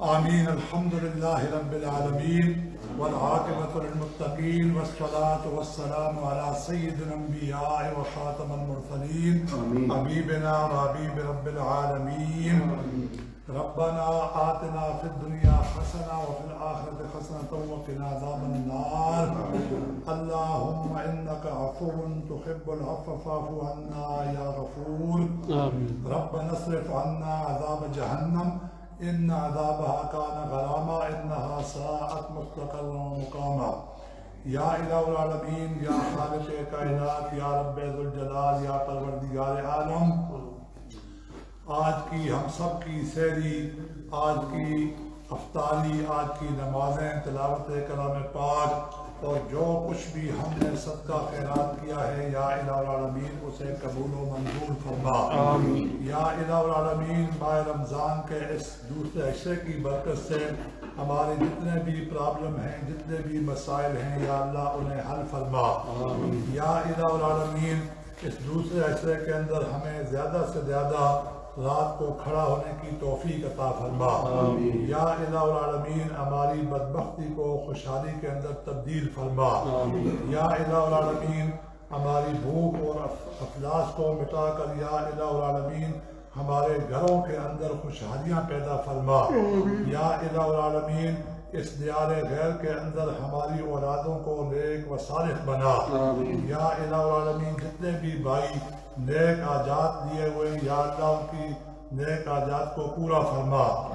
آمين الحمد لله رب العالمين والعاقبة للمتقين والصلاة والسلام على سيد الأنبياء وخاتم المرسلين آمين. حبيبنا وحبيب رب العالمين ربنا آتنا في الدنيا حسنة وفي الآخرة حسنة وقنا عذاب النار. اللهم إنك عفو تحب العفو فاعف عنا يا غفور. ربنا اصرف عنا عذاب جهنم إن عذابها كان غراما إنها ساءت مستقرا ومقاما یا الہ العالمین یا خالق کائنات یا رب ذوالجلال یا پروردگار عالم آج کی ہم سب کی سیری آج کی افطاری آج کی نمازیں تلاوت کلام پاک اور جو کچھ بھی ہم نے صدقہ خیرات کیا ہے یا الہ العالمین اسے قبول و منظور فرما۔ آمین۔ یا الہ العالمین ماہ رمضان کے اس دوسرے حصے کی برکت سے ہمارے جتنے بھی پرابلم ہیں جتنے بھی مسائل ہیں یا اللہ انہیں حل فرما۔ یا الہ العالمین اس دوسرے حصے کے اندر ہمیں زیادہ سے زیادہ رات کو کھڑا ہونے کی توفیق عطا فرما۔ یا الہ العالمین ہماری بدبختی کو خوشحالی کے اندر تبدیل فرما۔ یا الہ العالمین ہماری بھوک اور اف- افلاس کو مٹا کر یا الہ العالمین ہمارے گھروں کے اندر خوشحالیاں پیدا فرما۔ یا الہ العالمین اس دیار غیر کے اندر ہماری اولادوں کو نیک و صالح بنا۔ یا الہ العالمین جتنے بھی بھائی نیک آجات لیے ہوئے یا اللہ ان کی نیک آجات کو پورا فرما۔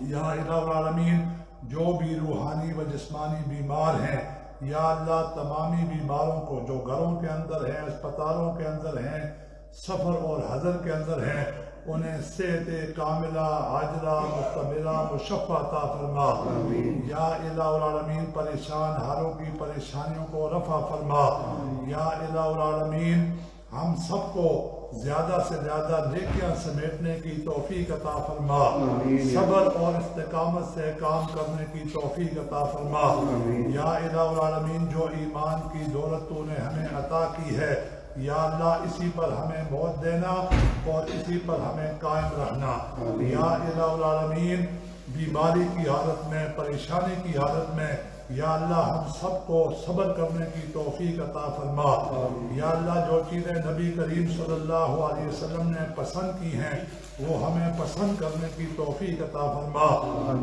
یا الہ العالمین جو بھی روحانی و جسمانی بیمار ہیں یا اللہ تمامی بیماروں کو جو گھروں کے اندر ہیں اسپتالوں کے اندر ہیں سفر اور حضر کے اندر ہیں انہیں صحت کاملہ عاجلہ مستمرہ مشفع عطا فرما۔ یا الہ العالمین پریشان حالوں کی پریشانیوں کو رفع فرما۔ یا الہ العالمین ہم سب کو زیادہ سے زیادہ نیکیاں سمیٹنے کی توفیق عطا فرما۔ صبر اور استقامت سے کام کرنے کی توفیق عطا فرما۔ یا الہ العالمین جو ایمان کی دولت تو نے ہمیں عطا کی ہے یا اللہ اسی پر ہمیں موت دینا اور اسی پر ہمیں قائم رہنا۔ یا الہ العالمین بیماری کی حالت میں پریشانی کی حالت میں یا اللہ ہم سب کو صبر کرنے کی توفیق عطا فرما۔ یا اللہ جو چیزیں نبی کریم صلی اللہ علیہ وسلم نے پسند کی ہیں وہ ہمیں پسند کرنے کی توفیق عطا فرما۔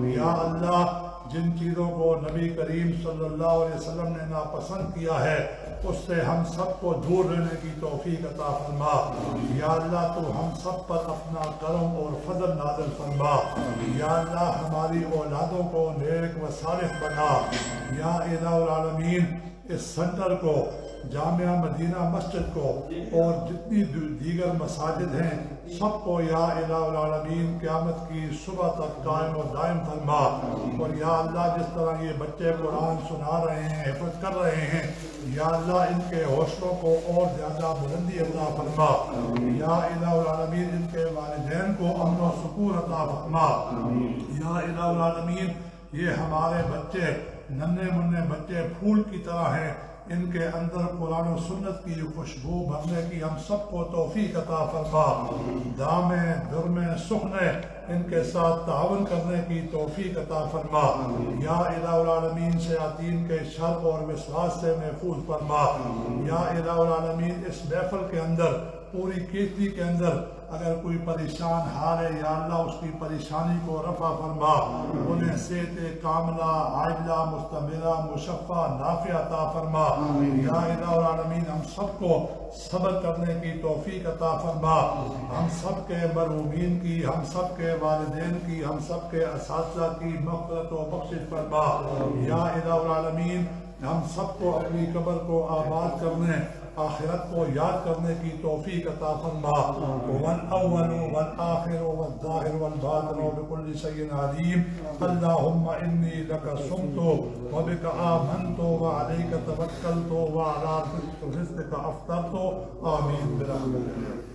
یا اللہ جن چیزوں کو نبی کریم صلی اللہ علیہ وسلم نے ناپسند کیا ہے، اس سے ہم سب کو دور رہنے کی توفیق عطا فرما۔ یا اللہ تو ہم سب پر اپنا کرم اور فضل نازل فرما۔ یا اللہ ہماری اولادوں کو نیک و صالح بنا۔ یا الہ العالمین، اس سنٹر کو جامعہ مدینہ مسجد کو اور جتنی دیگر مساجد ہیں سب کو یا الہ العالمین قیامت کی صبح تک قائم و دائم فرما۔ اور یا اللہ جس طرح یہ بچے قرآن سنا رہے ہیں حفظ کر رہے ہیں یا اللہ ان کے حوصلوں کو اور زیادہ بلندی عطا فرما۔ یا الہ العالمین ان کے والدین کو امن و سکون عطا فرما۔ یا الہ العالمین یہ ہمارے بچے ننے منے بچے پھول کی طرح ہیں۔ ان کے اندر قرآن و سنت کی خوشبو بھرنے کی ہم سب کو توفیق عطا فرما۔ دامے درمے سخنے ان کے ساتھ تعاون کرنے کی توفیق عطا فرما۔ یا الہ العالمین سے کے شر اور وسواس سے محفوظ فرما۔ یا الہ العالمین اس محفل کے اندر پوری کیسری کے اندر اگر کوئی پریشان حال ہے یا اللہ اس کی پریشانی کو رفع فرما انہیں صحت کاملہ عاجلہ مستمرہ مشفع نافع عطا فرما۔ یا الہ العالمین ہم سب کو صبر کرنے کی توفیق عطا فرما۔ ہم سب کے مرحومین کی ہم سب کے والدین کی ہم سب کے اساتذہ کی مغفرت و بخشش فرما۔ یا الہ العالمین ہم سب کو اپنی قبر کو آباد کرنے آخرت کو یاد کرنے کی توفیق عطا فرما۔ ون اول ون آخر ون ظاہر ون باطن بكل شيء اللہم انی اني لك صمت وبك آمنت وعليك توكلت وعلى رزقك افطرت آمين برحمتك۔